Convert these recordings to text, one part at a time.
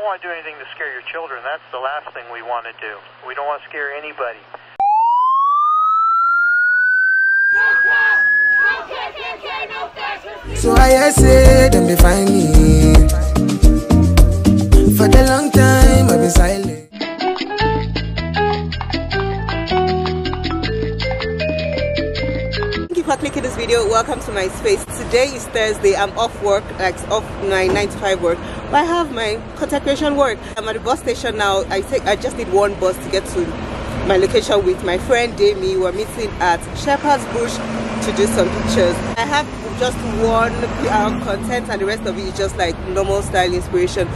don't want to do anything to scare your children. That's the last thing we want to do. We don't want to scare anybody. So I say them they find me. For the long time I've been silent. Thank you for clicking this video. Welcome to my space. Today is Thursday. I'm off work, like off my 9 to 5 work. I have my content creation work. I'm at the bus station now. I think I just need one bus to get to my location with my friend Demi. We're meeting at Shepherd's Bush to do some pictures. I have just one PR content and the rest of it is just like normal style inspiration.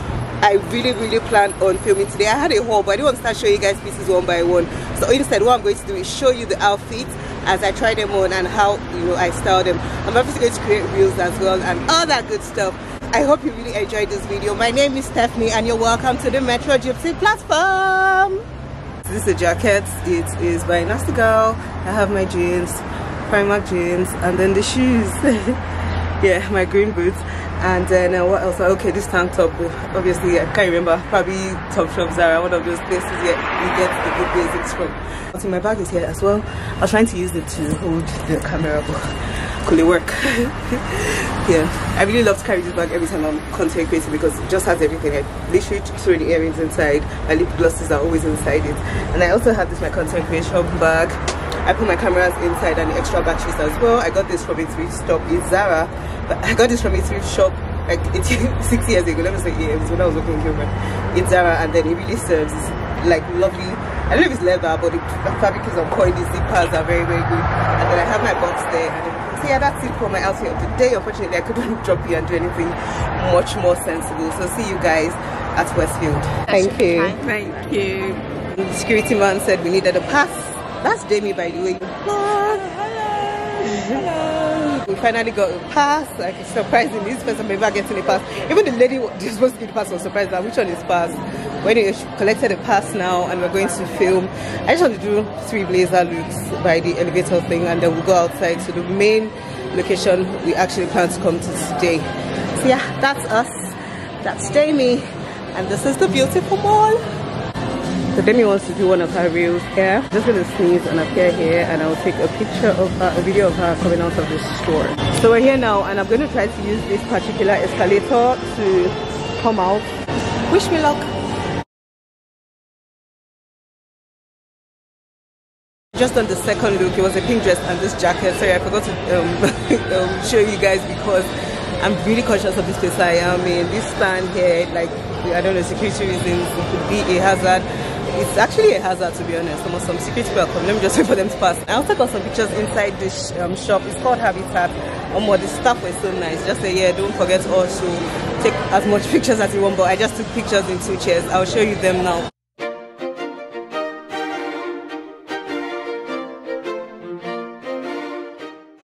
I really really plan on filming today. I had a haul but I didn't want to start showing you guys pieces one by one. So instead what I'm going to do is show you the outfits as I try them on and how you know I style them. I'm obviously going to create reels as well and all that good stuff. I hope you really enjoyed this video. My name is Stephanie and you're welcome to the Metrogypsie platform. This is a jacket. It is by Nasty Girl. I have my jeans, Primark jeans, and then the shoes. yeah, my green boots. And then uh, what else? Okay, this tank top. Obviously, I can't remember. Probably top Topshop Zara, one of those places where you get the good basics from. Also, my bag is here as well. I was trying to use it to hold the camera, but could work? yeah, I really love to carry this bag every time I'm content creating because it just has everything. I literally throw the earrings inside. My lip glosses are always inside it. And I also have this my content creation bag. I put my cameras inside and the extra batteries as well. I got this from a thrift shop in Zara. But I got this from a thrift shop like it's six years ago. Let me say yeah, it was when I was working in Zara and then it really serves. Like lovely. I don't know if it's leather, but the fabric is on point. The zippers are very, very good. And then I have my box there. And so yeah, that's it for my outfit of the day. Unfortunately, I couldn't drop you and do anything much more sensible. So see you guys at Westfield. Thank you. Thank you. The security man said we needed a pass. That's Jamie, by the way. Hello. We finally got a pass. Like surprisingly, this person ever getting a pass. Even the lady who was supposed to get the pass was surprised that which one is pass. When you collected a pass now and we're going to film, I just want to do three blazer looks by the elevator thing and then we'll go outside to the main location we actually plan to come to today. So yeah, that's us. That's Jamie. And this is the beautiful mall. So Demi wants to do one of her reels here. I'm just gonna sneeze and appear here and I'll take a picture of her, a video of her coming out of the store. So we're here now and I'm gonna try to use this particular escalator to come out. Wish me luck. Just on the second look, it was a pink dress and this jacket. Sorry, I forgot to um, um, show you guys because I'm really conscious of this place. I am in. This stand here, like, I don't know, security reasons, it could be a hazard. It's actually a hazard to be honest. Almost some security people come let me just wait for them to pass. I also got some pictures inside this um, shop. It's called habitat. Um the staff was so nice. Just say yeah don't forget also take as much pictures as you want but i just took pictures in two chairs. I'll show you them now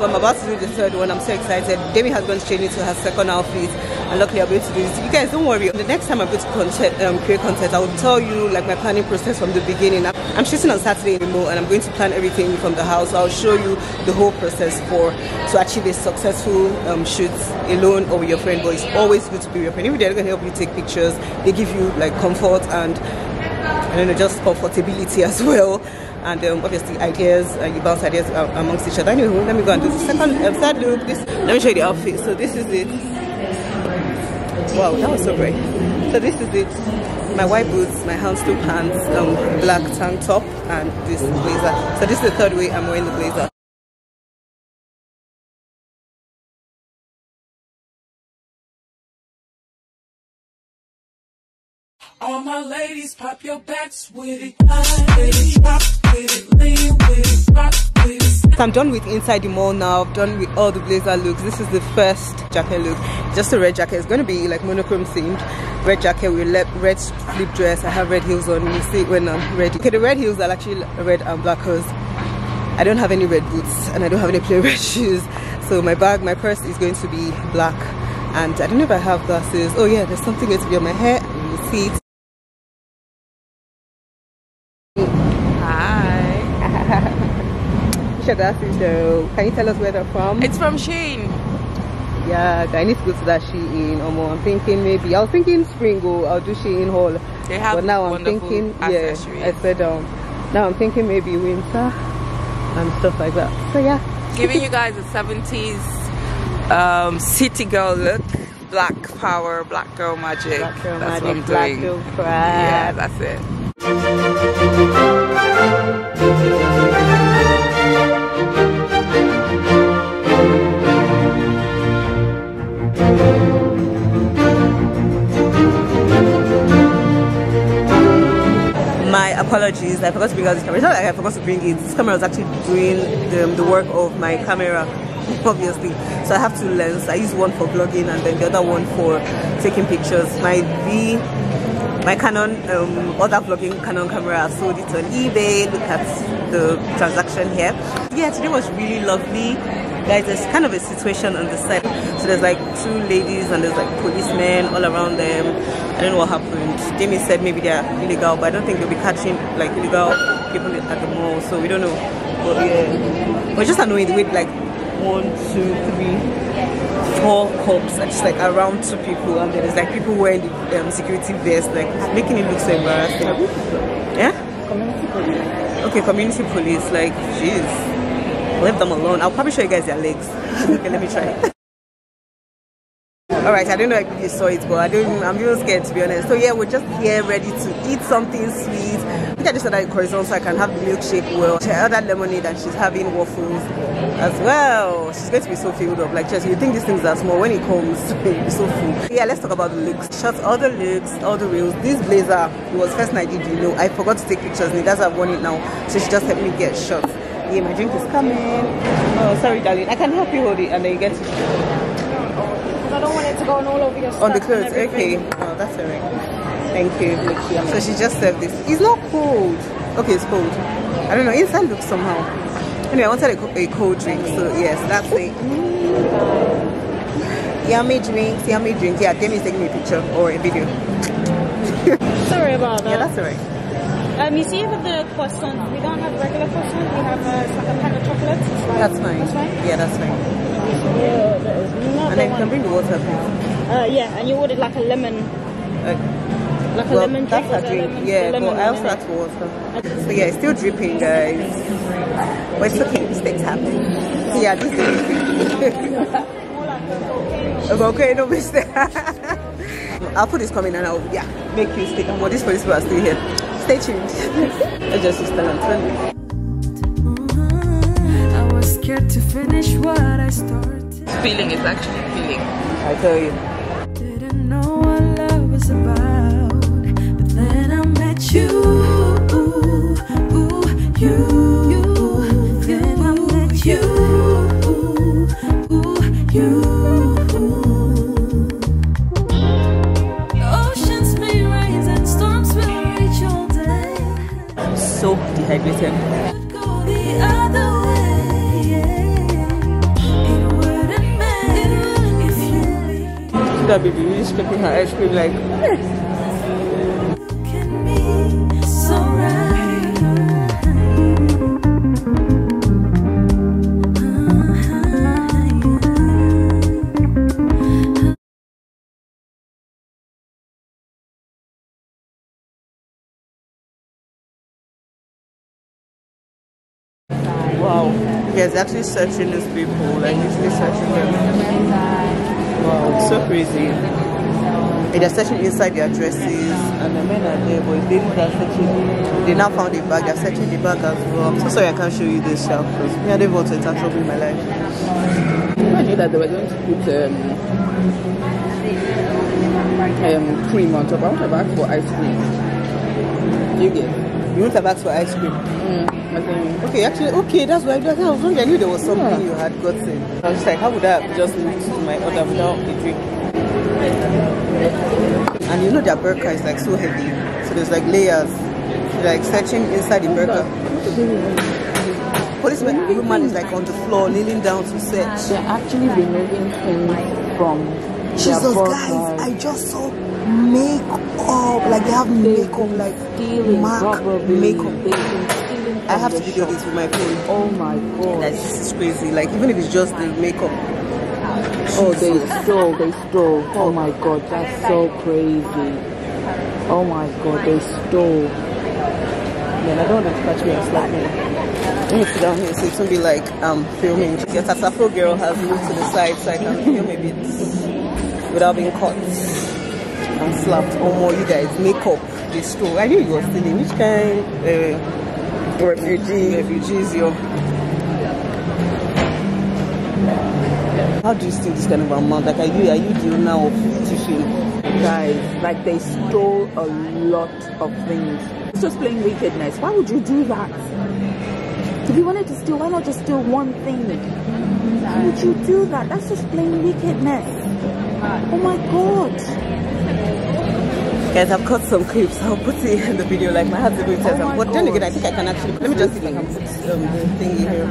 I'm about to do the third one. I'm so excited. Demi has gone straight into her second outfit, and luckily I'm able to do this. You guys, don't worry. The next time I'm going to um, create content, I will tell you like my planning process from the beginning. I'm shooting on Saturday in Imo, and I'm going to plan everything from the house. I'll show you the whole process for to achieve a successful um, shoot alone or with your friend. But it's always good to be with your friend. If they're going to help you take pictures, they give you like comfort and I don't know, just comfortability as well and um, obviously ideas uh, you bounce ideas amongst each other. Anyway, let me go and do the second um, third look. This let me show you the outfit. So this is it. Wow, that was so great. So this is it. My white boots, my houndstooth pants, um, black tank top, and this blazer. So this is the third way I'm wearing the blazer. All my ladies, pop your backs with it. With it, drop with it, lean with it, rock with it. I'm done with inside the mall now. I've done with all the blazer looks. This is the first jacket look. Just a red jacket. It's going to be like monochrome themed. Red jacket with red slip dress. I have red heels on. You see when I'm ready. Okay, the red heels are actually red and black because I don't have any red boots and I don't have any plain red shoes. So my bag, my purse is going to be black. And I don't know if I have glasses. Oh yeah, there's something going to be on my hair. You see it. Shagasi show. Can you tell us where they're from? It's from Shane. Yeah, I need to go to that Shein. Omo, I'm thinking maybe I was thinking spring go. I'll do Shein haul. They have but now I'm thinking yeah. I said um now I'm thinking maybe winter and stuff like that. So yeah. Giving you guys a 70s um, city girl look. Black power, black girl magic. Black girl that's magic, what I'm black doing. girl Yeah, that's it. My apologies. I forgot to bring out this camera. It's not like I forgot to bring it. This camera was actually doing the, the work of my camera, obviously. So I have two lenses. I use one for vlogging and then the other one for taking pictures. My V, my Canon, um, other vlogging Canon camera, I sold it on eBay. Look at the transaction here. Yeah, today was really lovely. Guys, there's kind of a situation on the side. So there's like two ladies and there's like policemen all around them. I don't know what happened. Jamie said maybe they're illegal, but I don't think they'll be catching like illegal people at the mall. So we don't know. But yeah, but just annoying with like one, two, three, four cops and just like around two people, and then there's like people wearing the um, security vest, like it's making it look so embarrassing. Yeah. community police Okay, community police. Like, jeez. Leave them alone. I'll probably show you guys their legs. okay, let me try. All right, I don't know if you saw it, but I don't. I'm even scared to be honest. So yeah, we're just here ready to eat something sweet. I think I just ordered croissant so I can have the milkshake. Well, she ordered lemonade and she's having waffles as well. She's going to be so filled up. Like, just you think these things are small when it comes, you'll be so full. Yeah, let's talk about the looks. Shots all the looks, all the reels. This blazer, it was first night did you know. I forgot to take pictures. And that's I've worn it now, so she just helped me get shots. Yeah, my drink is coming. Oh, sorry, darling. I can help you hold it and then you get to I don't want it to go on all over your on the clothes. Okay. Oh, that's alright. Thank you. So she just served this. It's not cold. Okay, it's cold. I don't know. Inside looks somehow. Anyway, I wanted a, a cold drink. So yes, that's it. Yummy drinks, yummy drinks. Yeah, Demi's taking me a picture or a video. Sorry about that. Yeah, that. that's alright. Um, you see with the croissant, we don't have regular croissant. We have uh, like a pan of chocolate. Like, That's fine. That's fine. Yeah, that's fine. Yeah, that is And the then you can bring the water, please. Uh, yeah, and you ordered like a lemon, Uh, like a well, that's a drink. lemon- yeah, but I also had water. So yeah, it's still dripping, guys. But it's okay. Mistakes happen. So yeah, this is okay. No mistake. I'll put this coming and I'll yeah make you stick. And what these police people are still here. Stay tuned. Let's just stand and. I was scared to finish what I started. Feeling is actually feeling. I tell you. Didn't know what love was about, but then I met you. See that baby really scraping her ice cream like. Yes, actually searching these people, like literally searching them. Wow, it's so crazy. And they're searching inside their dresses, and the men are there, but the ladies are searching. They now found the bag, they're searching the bag as well. I'm so sorry I can't show you this shelf because me, I don't want to enter trouble in my life. Imagine that they were going to put um, um, cream on top. I would have asked for ice cream. You get? You want a bag for ice cream? Mm, Okay, actually, okay, that's why I was wondering. I knew there was something you had gotten. I was just like, how would I have just moved to my order without a drink? And you know their burqa is like so heavy, so there's like layers. Like searching inside the burqa. Policeman woman is like on the floor, kneeling down to search. they're actually removing things from Jesus, burqa. guys, I just saw makeup. Like they have makeup, like stealing, MAC makeup. They've been stealing I have to video this with my phone. Oh my god. Like, this is crazy. Like even if it's just the makeup. Oh, they stole, they stole. Oh my god, that's so crazy. Oh my god, they stole. Man, I don't want to catch me and slap me. Let me sit down here so it won't be like um filming. Your Tasafro girl has moved to the side so I can film a bit without being caught and slapped. Oh more you guys, makeup, they stole. I knew you were stealing. Which kind uh, refugee refugees yo? How do you steal this kind of amount? Like are you are you the owner of tissue? Guys, like they stole a lot of things. It's just plain wickedness. Why would you do that? If you wanted to steal, why not just steal one thing? Why would you do that? That's just plain wickedness. Oh my god. Guys, I've cut some clips. I'll put it in the video like my husband will tell Oh my But then God. again, I think I can actually. Let me just see if I can put um, the thingy here.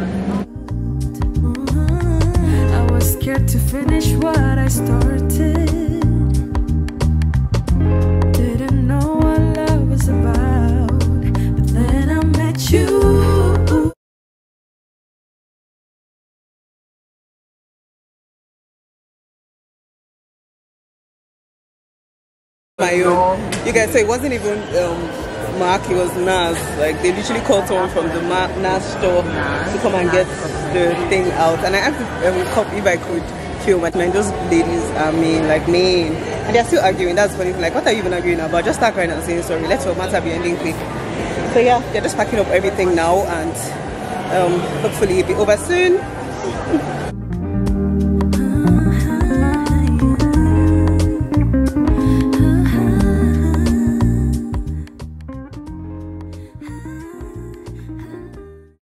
I was scared to finish what I started. My own. You guys, so it wasn't even um, Mark, it was NARS. Like they literally called someone from the Ma- NARS store to come and get the thing out. And I asked if, um, if I could film it. Man, those ladies are mean, like mean. And they're still arguing. That's funny. Like, what are you even arguing about? Just start crying and saying sorry. Let's your matter be ending quick. So yeah, they're just packing up everything now and um, hopefully it'll be over soon.